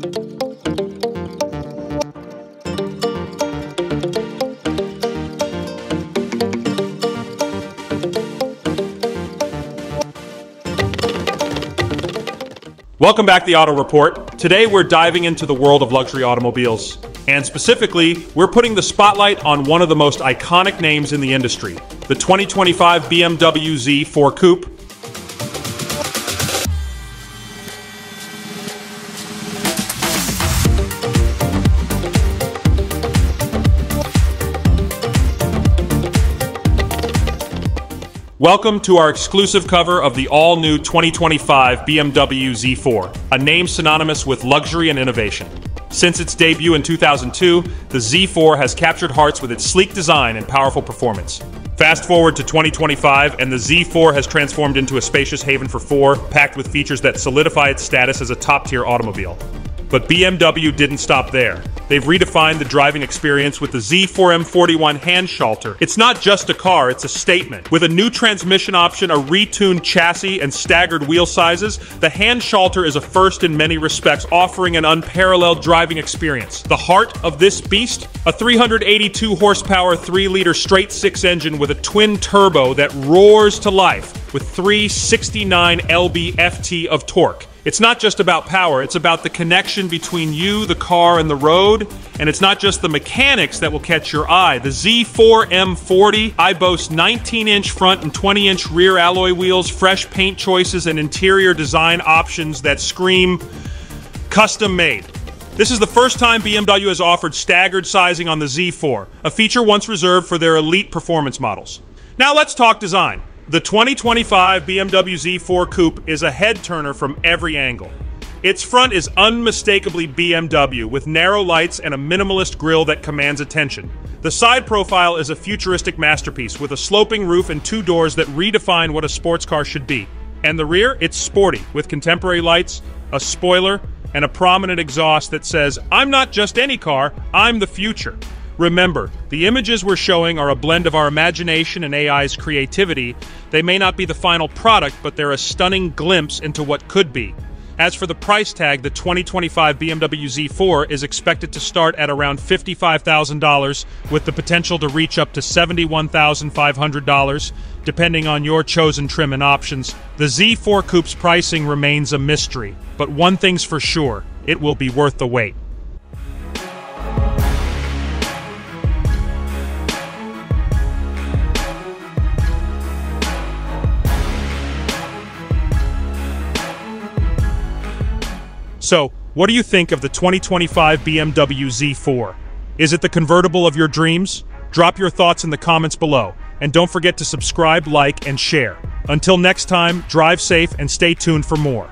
Welcome back to the Auto Report. Today we're diving into the world of luxury automobiles. And specifically, we're putting the spotlight on one of the most iconic names in the industry the 2025 BMW Z4 Coupe. Welcome to our exclusive cover of the all new 2025 BMW Z4, a name synonymous with luxury and innovation. Since its debut in 2002, the Z4 has captured hearts with its sleek design and powerful performance. Fast forward to 2025, and the Z4 has transformed into a spacious haven for four, packed with features that solidify its status as a top tier automobile. But BMW didn't stop there. They've redefined the driving experience with the Z4 M40i hand Handschalter. It's not just a car, it's a statement. With a new transmission option, a retuned chassis, and staggered wheel sizes, the hand Handschalter is a first in many respects, offering an unparalleled driving experience. The heart of this beast? A 382 horsepower 3 liter straight 6 engine with a twin turbo that roars to life with 369 lb-ft of torque. It's not just about power, it's about the connection between you, the car, and the road. And it's not just the mechanics that will catch your eye. The Z4 M40i boast 19 inch front and 20 inch rear alloy wheels, fresh paint choices, and interior design options that scream custom made. This is the first time BMW has offered staggered sizing on the Z4, a feature once reserved for their elite performance models. Now let's talk design. The 2025 BMW Z4 Coupe is a head turner from every angle. Its front is unmistakably BMW with narrow lights and a minimalist grille that commands attention. The side profile is a futuristic masterpiece with a sloping roof and two doors that redefine what a sports car should be. And the rear, it's sporty with contemporary lights, a spoiler, and a prominent exhaust that says, I'm not just any car, I'm the future. Remember, the images we're showing are a blend of our imagination and AI's creativity. They may not be the final product, but they're a stunning glimpse into what could be. As for the price tag, the 2025 BMW Z4 is expected to start at around $55,000 with the potential to reach up to $71,500 depending on your chosen trim and options. The Z4 Coupe's pricing remains a mystery, but one thing's for sure, it will be worth the wait. So, what do you think of the 2025 BMW Z4? Is it the convertible of your dreams? Drop your thoughts in the comments below. And don't forget to subscribe, like, and share. Until next time, drive safe and stay tuned for more.